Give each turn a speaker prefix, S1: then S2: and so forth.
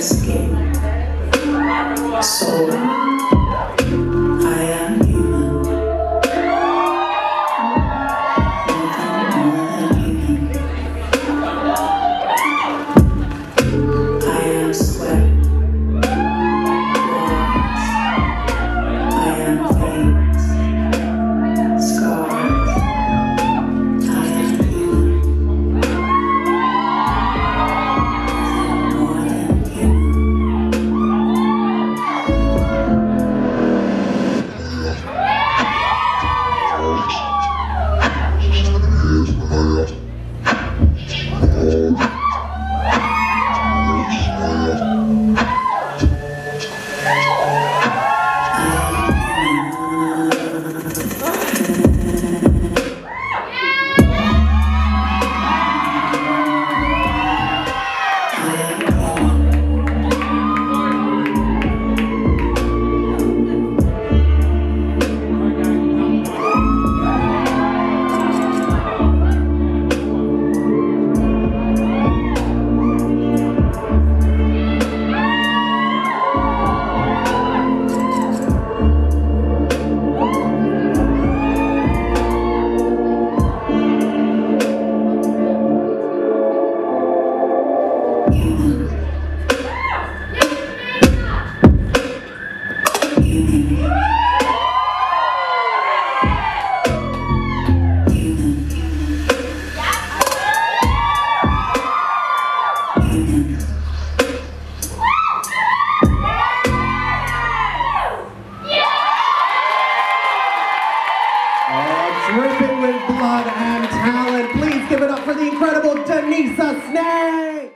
S1: skin. Soul. eh,
S2: Jesus' name.